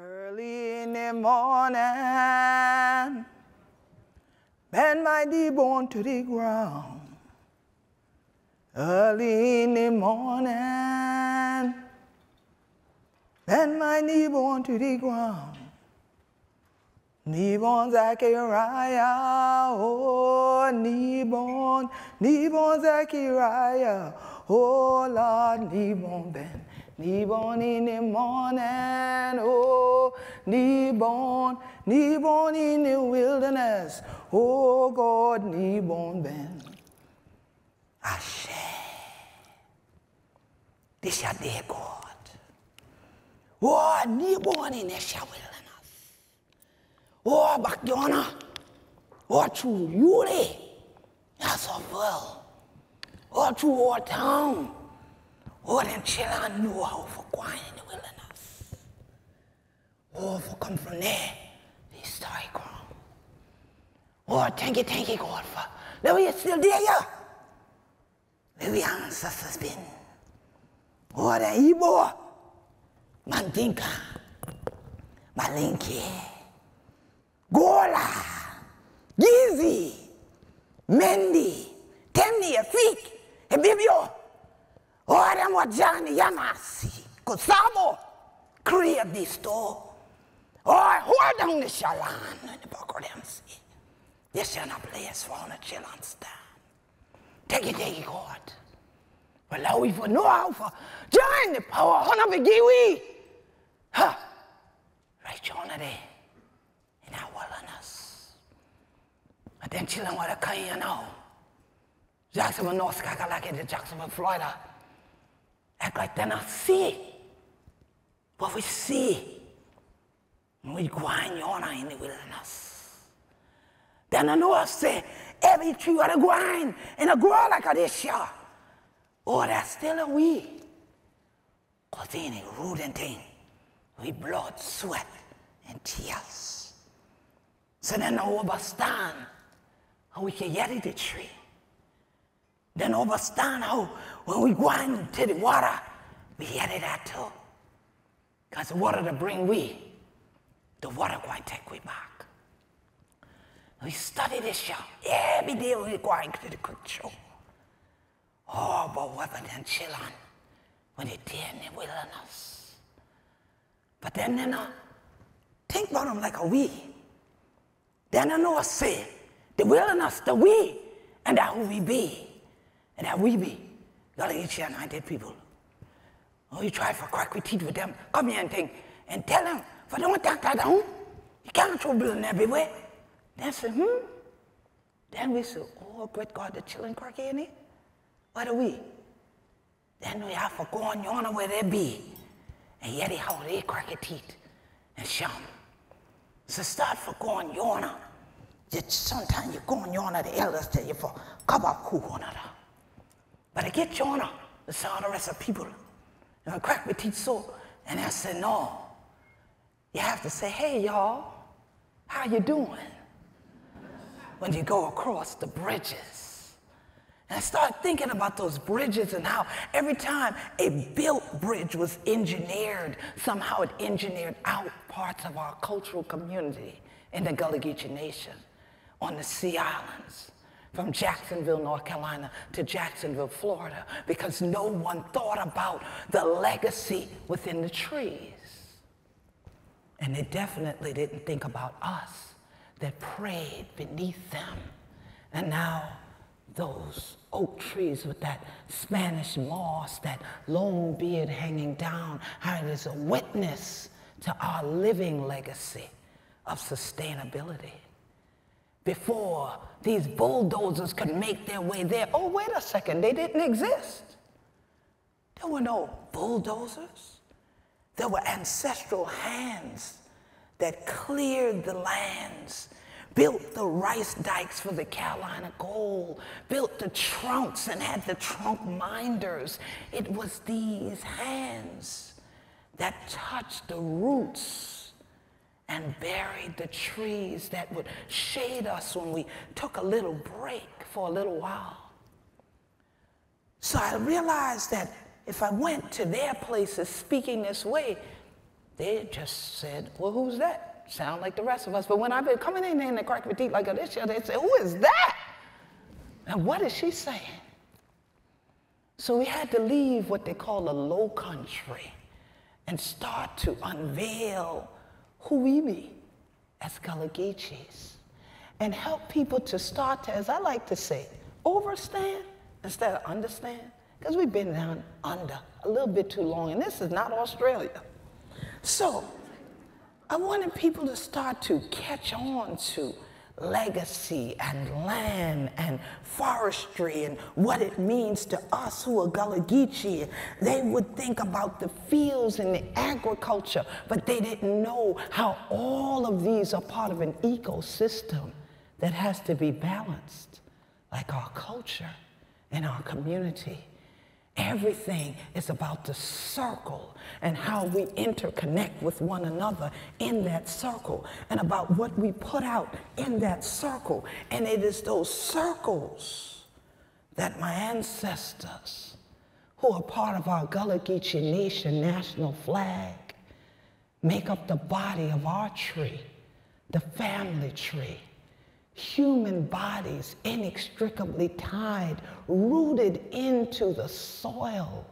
Early in the morning, bend my knee bone to the ground. Early in the morning, bend my knee bone to the ground. Kneebone Zachariah, oh, kneebone, kneebone Zachariah, oh Lord, kneebone Ben, kneebone in the morning, oh, kneebone, kneebone in the wilderness, oh God, kneebone Ben. Ashe. This your day, God. Oh, kneebone in the wilderness. Oh, Bakyona. Oh, true Yuri. That's a well. Oh, true old town. For going in the wilderness. For come from there, they story ground. Oh, thank you, thank you, God, for that we still there, yeah. Where we ancestors been. Oh, the Igbo, Mandinka, Malinke. Gola, Gizi, Mende, Temne, Efik, Ibibio, Ora Mojani, Yamasi, Kosamo, create this store. Oh, hold on the Shalan and the Bokolemsi. This is a place for the children stand. Take it, take it, God. Now we for how for join the power, honor the Giwi. Ha! Right, on there in our wilderness. And then children were coming, you know. Jacksonville, North Carolina, Jacksonville, Florida. Act like they're not see what we see when we grind yonder in the wilderness. Then I know I say, every tree to grind and a grow like a year. Oh, that's still a we. Because they ain't rooting thing. We blood, sweat, and tears. Så den overstand how we can get the tree. Then overstand how oh, when we go into the water, we get it that too. Because the water to bring we, the water going to take we back. We study this show. Every day we going to the show. Oh, but weapon and children when they did in the wilderness. But then, you know, think about them like a we. Then I know I say, the wilderness, the we, and that who we be. And that we be. You anointed people. Oh, you try for crack we teach with them. Come here and think. And tell them, for don't attack that down. You can't throw building everywhere. Then say, hmm. Then we say, oh, great God, the children crack in it. What are we? Then we have to go on yonder where they be. And yet how they crack teeth and them. So start for going yonder. Sometimes you go on yonder, the elders tell you for come up cool on it. But I get yonder, the sound the rest of people. And I crack my teeth so, and I said, no. You have to say, hey y'all, how you doing? When you go across the bridges. And I started thinking about those bridges and how every time a built bridge was engineered, somehow it engineered out parts of our cultural community in the Gullah Geechee Nation on the Sea Islands, from Jacksonville, North Carolina to Jacksonville, Florida, because no one thought about the legacy within the trees. And they definitely didn't think about us that prayed beneath them. And now those oak trees with that Spanish moss, that long beard hanging down, how it is a witness to our living legacy of sustainability. Before these bulldozers could make their way there, oh, wait a second, they didn't exist. There were no bulldozers. There were ancestral hands that cleared the lands, built the rice dikes for the Carolina gold, built the trunks and had the trunk minders. It was these hands that touched the roots and buried the trees that would shade us when we took a little break for a little while. So I realized that if I went to their places speaking this way, they just said, well, who's that? Sound like the rest of us. But when I've been coming in there and they crack my teeth like this, they say, who is that? And what is she saying? So we had to leave what they call the low country and start to unveil who we be as Gullah Geechees and help people to start to, as I like to say, overstand instead of understand. Because we've been down under a little bit too long, and this is not Australia. So I wanted people to start to catch on to legacy and land and forestry and what it means to us who are Gullah Geechee. They would think about the fields and the agriculture, but they didn't know how all of these are part of an ecosystem that has to be balanced, like our culture and our community. Everything is about the circle and how we interconnect with one another in that circle and about what we put out in that circle. And it is those circles that my ancestors, who are part of our Gullah Geechee Nation national flag, make up the body of our tree, the family tree human bodies inextricably tied, rooted into the soil.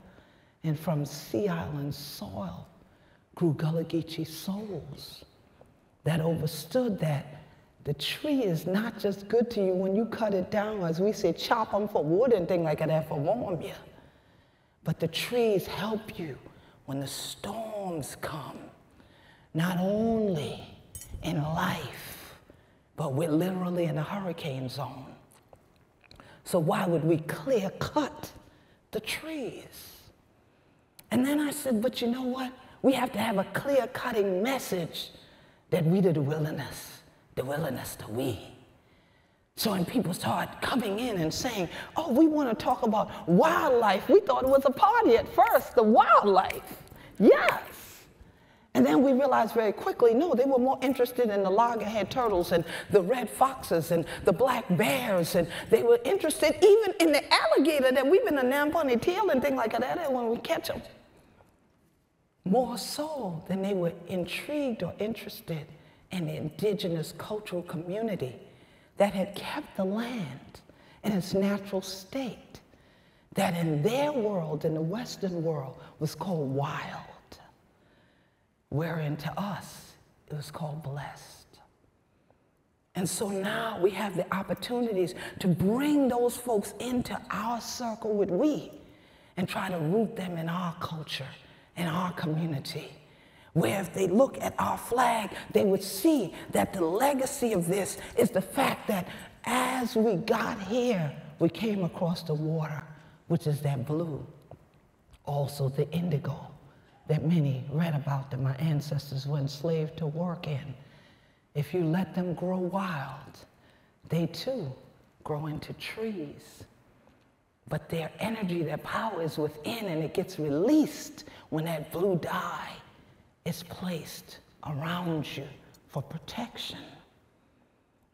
And from Sea Island soil grew Gullah Geechee souls that understood that the tree is not just good to you when you cut it down, as we say, chop them for wood and things like that for warm you. But the trees help you when the storms come, not only in life, but we're literally in a hurricane zone. So why would we clear cut the trees? And then I said, but you know what? We have to have a clear cutting message that we to the wilderness, the wilderness to we. So when people start coming in and saying, oh, we want to talk about wildlife, we thought it was a party at first, the wildlife. Yes. Then we realized very quickly, no, they were more interested in the loggerhead turtles and the red foxes and the black bears. And they were interested even in the alligator that we've been a nampony tail and things like that when we catch them. More so than they were intrigued or interested in the indigenous cultural community that had kept the land in its natural state, that in their world, in the Western world, was called wild wherein to us it was called blessed. And so now we have the opportunities to bring those folks into our circle with we and try to root them in our culture, in our community. Where if they look at our flag, they would see that the legacy of this is the fact that as we got here, we came across the water, which is that blue, also the indigo that many read about that my ancestors were enslaved to work in. If you let them grow wild, they too grow into trees. But their energy, their power is within, and it gets released when that blue dye is placed around you for protection.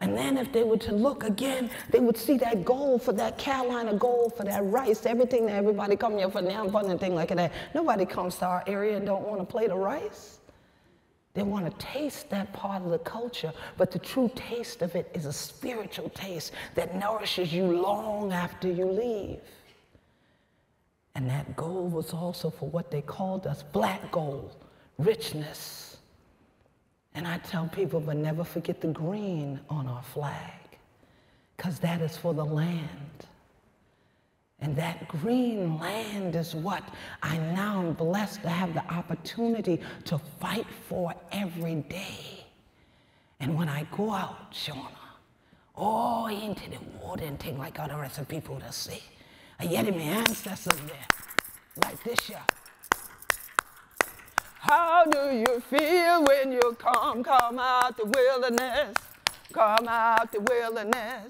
And then if they were to look again, they would see that gold for that Carolina gold, for that rice, everything that everybody come here for now and thing like that. Nobody comes to our area and don't want to play the rice. They want to taste that part of the culture, but the true taste of it is a spiritual taste that nourishes you long after you leave. And that gold was also for what they called us black gold, richness and I tell people, but never forget the green on our flag, because that is for the land. And that green land is what I now am blessed to have the opportunity to fight for every day. And when I go out, Shauna, oh, into the water and things like all the rest of people to see. I yet in my ancestors there, like this year. How do you feel when you come, come out the wilderness? Come out the wilderness.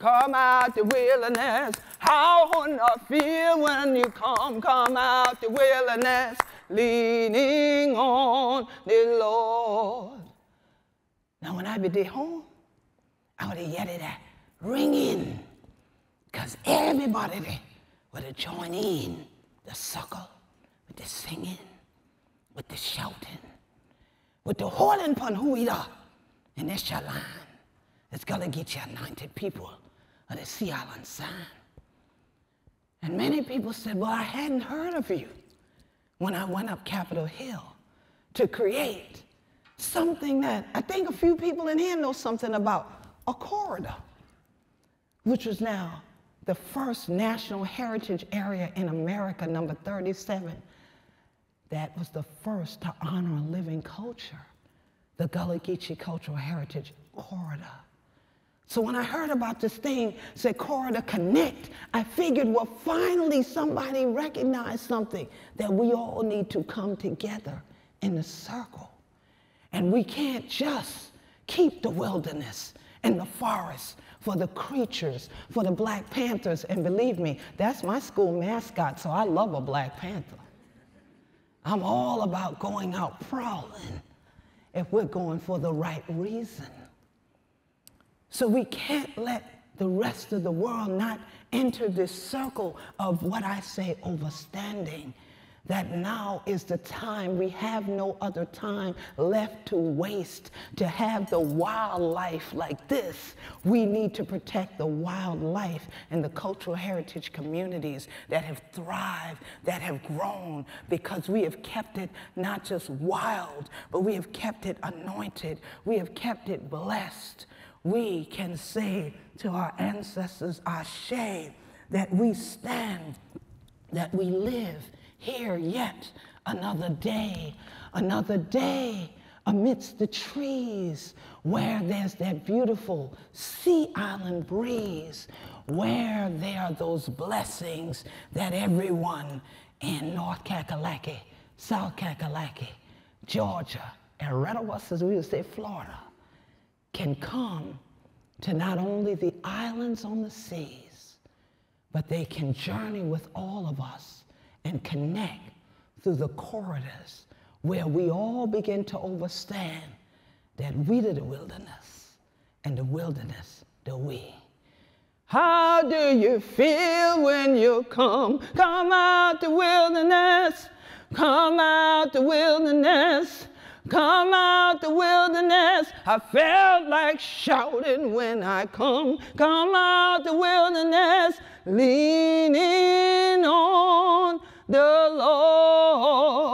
Come out the wilderness. How do you feel when you come, come out the wilderness? Leaning on the Lord. Now when I be there home, I would yet it ringing. Because everybody there would joined in the circle with the singing with the shouting with the holding pun are. and Eshalan. It's gonna get you anointed people of the Sea Island sign. And many people said, Well, I hadn't heard of you when I went up Capitol Hill to create something that I think a few people in here know something about a corridor, which was now the first national heritage area in America, number 37. That was the first to honor a living culture, the Gullah Geechee Cultural Heritage Corridor. So when I heard about this thing, said Corridor Connect, I figured, well, finally somebody recognized something that we all need to come together in a circle. And we can't just keep the wilderness and the forest for the creatures, for the Black Panthers. And believe me, that's my school mascot, so I love a Black Panther. I'm all about going out prowling if we're going for the right reason. So we can't let the rest of the world not enter this circle of what I say overstanding that now is the time. We have no other time left to waste to have the wildlife like this. We need to protect the wildlife and the cultural heritage communities that have thrived, that have grown, because we have kept it not just wild, but we have kept it anointed. We have kept it blessed. We can say to our ancestors, Ashe, that we stand, that we live here yet. Another day, another day amidst the trees where there's that beautiful sea island breeze, where there are those blessings that everyone in North Kakalaki, South Kakalaki, Georgia, and us, as we would say, Florida, can come to not only the islands on the seas, but they can journey with all of us and connect through the corridors where we all begin to understand that we are the wilderness and the wilderness the we. How do you feel when you come? Come out the wilderness, come out the wilderness. Come out the wilderness. I felt like shouting when I come. Come out the wilderness. Leave the Lord.